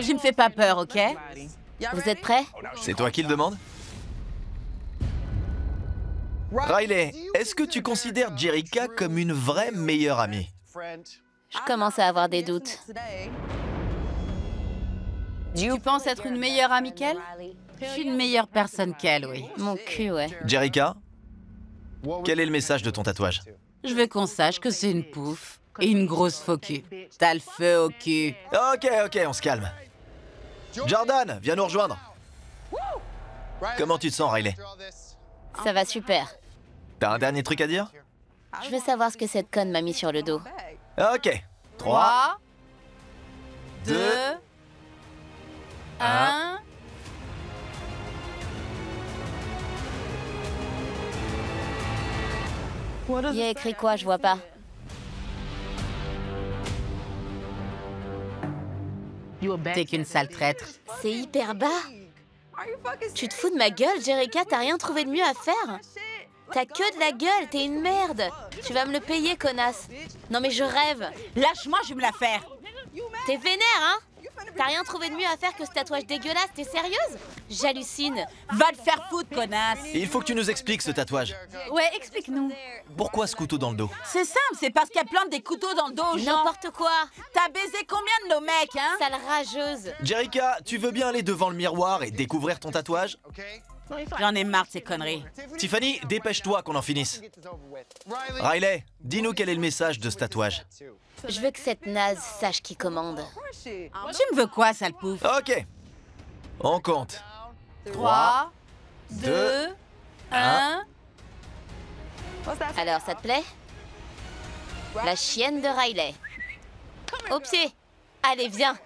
Je me fais pas peur, ok Vous êtes prêts C'est toi qui le demande Riley, est-ce que tu considères Jerica comme une vraie meilleure amie Je commence à avoir des doutes. Tu penses être une meilleure amie qu'elle Je suis une meilleure personne qu'elle, oui. Mon cul, ouais. Jerica, quel est le message de ton tatouage Je veux qu'on sache que c'est une pouffe et une grosse faux cul. T'as le feu au cul. Ok, ok, on se calme. Jordan, viens nous rejoindre. Comment tu te sens, Riley? Ça va super. T'as un dernier truc à dire? Je veux savoir ce que cette conne m'a mis sur le dos. Ok. 3, 3, 2, 2, 1. Il y a écrit quoi, je vois pas. T'es qu'une sale traître. C'est hyper bas. Tu te fous de ma gueule, Jerica T'as rien trouvé de mieux à faire T'as que de la gueule, t'es une merde. Tu vas me le payer, connasse. Non mais je rêve. Lâche-moi, je vais me la faire. T'es vénère, hein? T'as rien trouvé de mieux à faire que ce tatouage dégueulasse, t'es sérieuse? J'hallucine. Va te faire foutre, connasse. Il faut que tu nous expliques ce tatouage. Ouais, explique-nous. Pourquoi ce couteau dans le dos? C'est simple, c'est parce qu'elle plante des couteaux dans le dos aux gens. N'importe quoi. T'as baisé combien de mecs, hein Sale rageuse. Jerica, tu veux bien aller devant le miroir et découvrir ton tatouage J'en ai marre de ces conneries. Tiffany, dépêche-toi qu'on en finisse. Riley, dis-nous quel est le message de ce tatouage. Je veux que cette naze sache qui commande. Tu me veux quoi, sale pouffe Ok. On compte. 3, 2, deux, 1. Alors, ça te plaît? La chienne de Riley. Au pied. Allez, viens.